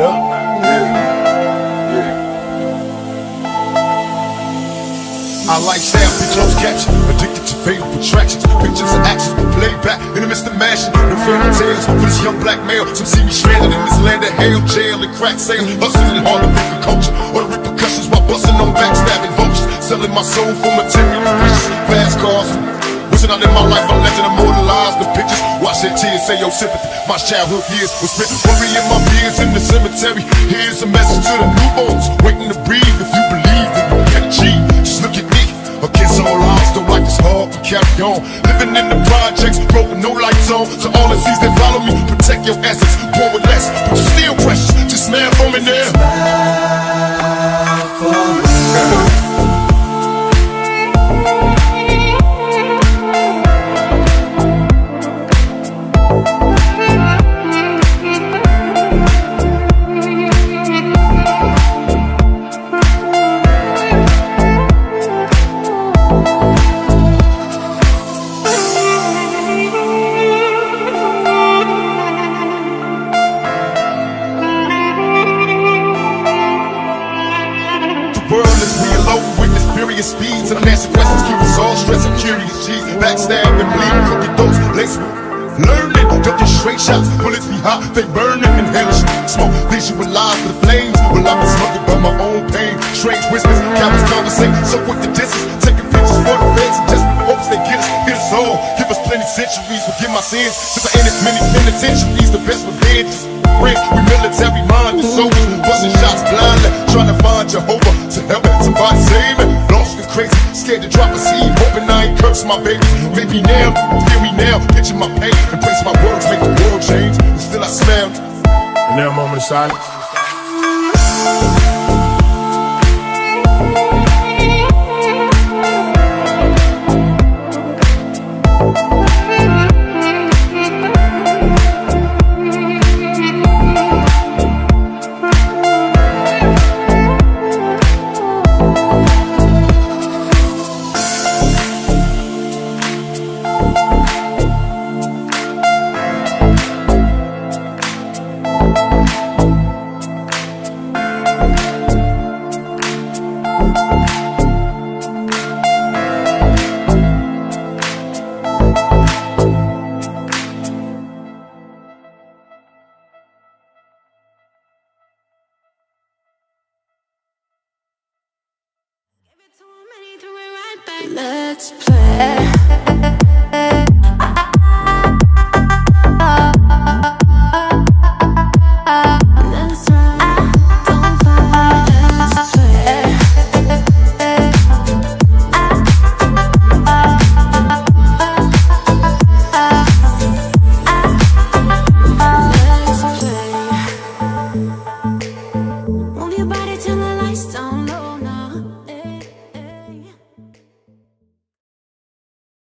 up. I like sound, be closed addicted to fatal attractions, pictures and actions, but playback in the midst of mashing, no fairy tales for this young black male. Some see me stranded in this land of hell, jail and crack sales, hustling hard to make a culture, or the repercussions while busting on backstabbing vultures, selling my soul for material riches, fast cars. Wishing out in my life, a legend immortalized the pictures. Watch their tears, say your sympathy. My childhood years was spent worrying my years in the cemetery. Here's a message to the newborns, waiting to breathe. If you believe that you can achieve, just look at me. Against all odds, though life is hard, we carry on. Living in the projects, broke no lights on. To all the seas that follow me, protect your essence. Born with less, speeds And I'm asking questions, keep us all stressing curious G's Backstab and bleed, cookie dose, lace Learning, ducking straight shots Bullets be hot, they burning in hellish Smoke, visualize the flames Well I've been smoking by my own pain. Strange whispers, countless conversation So quick the distance, taking pictures for the feds And desperate hopes they get us, get us all Give us plenty centuries, forgive my sins. Since I entered many penitentiaries The best revenge is rent We military minded soldiers Busting shots blindly. Trying to find Jehovah To help somebody crazy. Scared to drop a seed Hoping I ain't curse my baby. Maybe now, feel me now Picture my pain. Embrace my words Make the world change. And still I smell. And now a moment of silence Let's play.